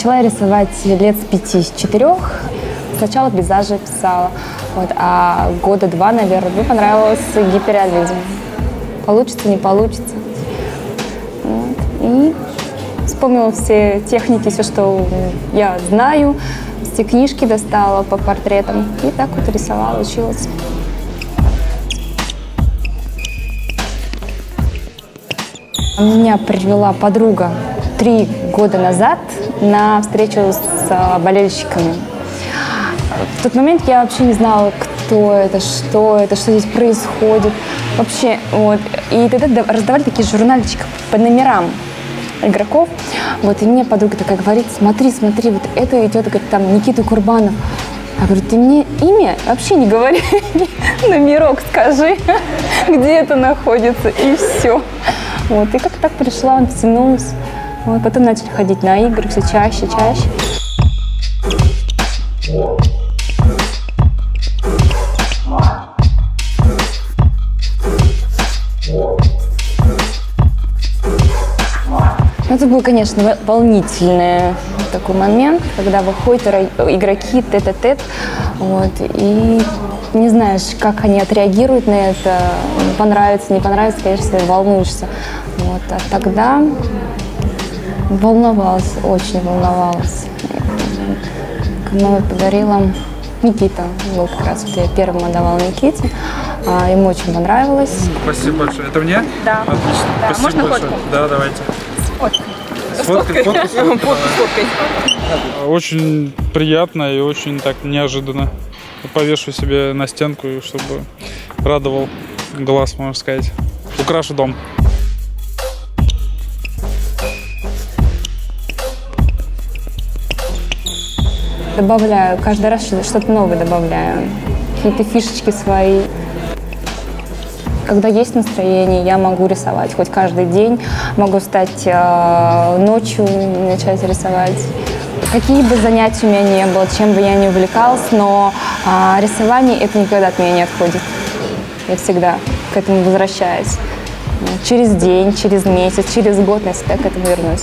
Начала рисовать лет с пяти, с четырех. Сначала пейзажи писала, вот, а года два, наверное, мне понравился гиперреализм. Получится, не получится. Вот. И вспомнила все техники, все, что я знаю, все книжки достала по портретам. И так вот рисовала, училась. Меня привела подруга три года назад на встречу с а, болельщиками. В тот момент я вообще не знала, кто это, что это, что здесь происходит. Вообще, вот. И тогда раздавали такие журнальчики по номерам игроков. Вот, и мне подруга такая говорит, смотри, смотри, вот это идет, говорит, там, Никита Курбанов. Я говорю, ты мне имя вообще не говори, номерок скажи, где это находится, и все. Вот, и как так пришла, он втянулась. Вот, потом начали ходить на игры все чаще, чаще. Ну, это был, конечно, волнительный такой момент, когда выходят игроки тет-а-тет, вот, и не знаешь, как они отреагируют на это, понравится, не понравится, конечно, волнуешься. Вот, а тогда волновалась, очень волновалась. Мама подарила Никита, был как раз вот я первым отдавала Никите, а, ему очень понравилось. Спасибо большое. Это мне? Да. Отлично. Да. Спасибо Можно большое. фотку? Да, давайте. Фоткой. Сфоткать, фотку, Фотку сфоткай. Очень приятно и очень так неожиданно. Повешу себе на стенку, чтобы радовал глаз, можно сказать. Украшу дом. Добавляю, каждый раз что-то новое добавляю. Какие-то фишечки свои. Когда есть настроение, я могу рисовать хоть каждый день. Могу встать э, ночью, начать рисовать. Какие бы занятия у меня не было, чем бы я ни увлекалась, но э, рисование это никогда от меня не отходит. Я всегда к этому возвращаюсь. Через день, через месяц, через год я всегда к этому вернусь.